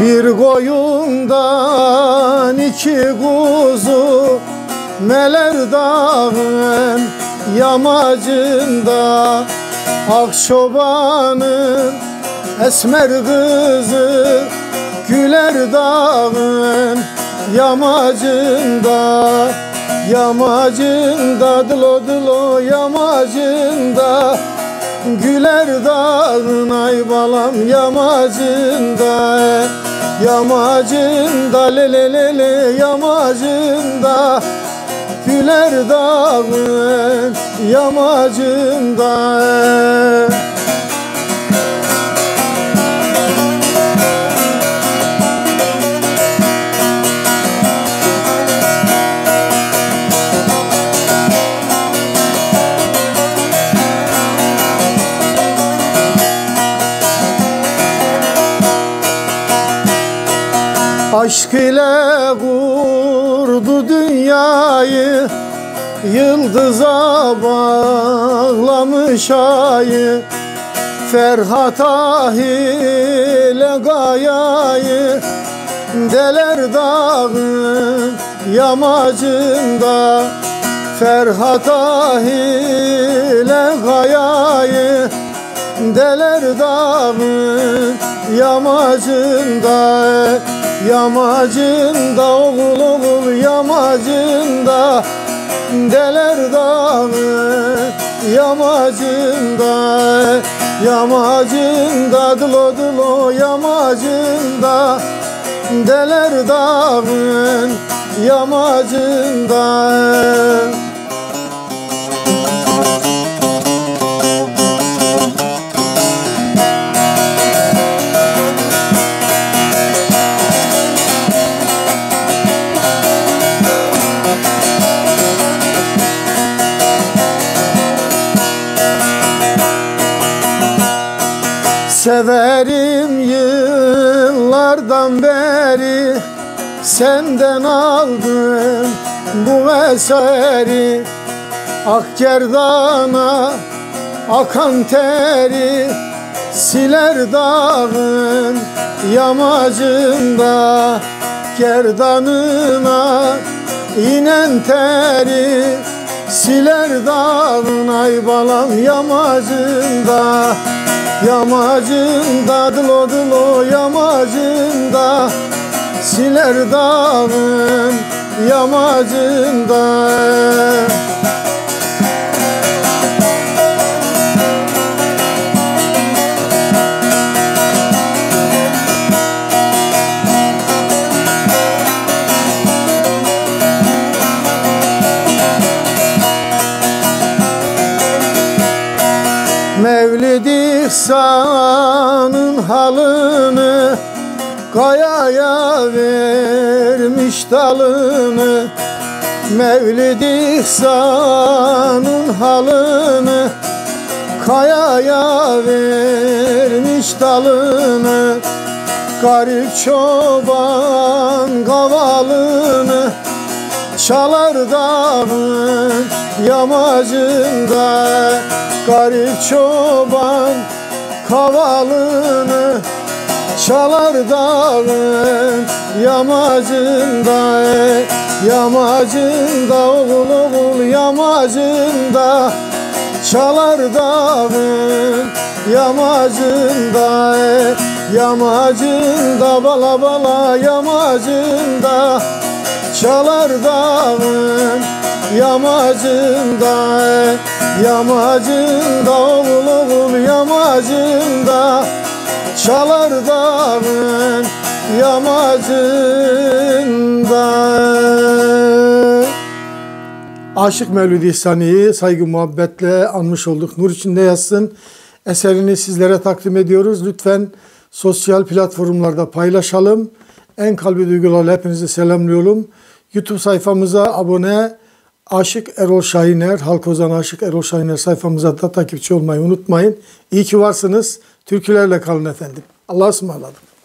Bir koyundan iki kuzu Meler dağın yamacında Akşobanın esmer kızı Güler dağın yamacında Yamacında dılo dılo yamacında Güler dağın ay balam yamacında Yamacında le le le le yamacında Güler dağın yamacında Aşk ile kurdu dünyayı Yıldıza bağlamış ayı. Ferhat ile gayayı Deler dağın yamacında. Ferhat ile gayayı Deler dağın yamacında Yamacında oğul oğul yamacında Deler dağın yamacında Yamacında dılo dılo yamacında Deler dağın yamacında Severim yıllardan beri. Senden aldım bu eseri Akgerdana akan teri. Siler dağın yamacında Gerdanına inen teri. Siler dağın ay balam yamacında Yamacında dılo dılo yamacında Siler dağın yamacında. Mevlid İhsan'ın halını Kayaya vermiş dalını Mevlid İhsan'ın halını Kayaya vermiş dalını Garip çoban kavalını Çalar dağın yamacında Garip çoban kavalını Çalar dağın yamacında Yamacında oğul oğul yamacında Çalar dağın yamacında Yamacında bala bala yamacında Çalar dağın yamacında Yamacında oğul oğul yamacında Çalar dağın yamacında Aşık Mevlüt İhsani'yi saygı muhabbetle anmış olduk. Nur içinde yazsın. Eserini sizlere takdim ediyoruz. Lütfen sosyal platformlarda paylaşalım. En kalbi duygularla hepinizi selamlıyorum. YouTube sayfamıza abone, Aşık Erol Şahiner, Halk Ozan Aşık Erol Şahiner sayfamıza da takipçi olmayı unutmayın. İyi ki varsınız. Türkülerle kalın efendim. Allah'a ısmarladık.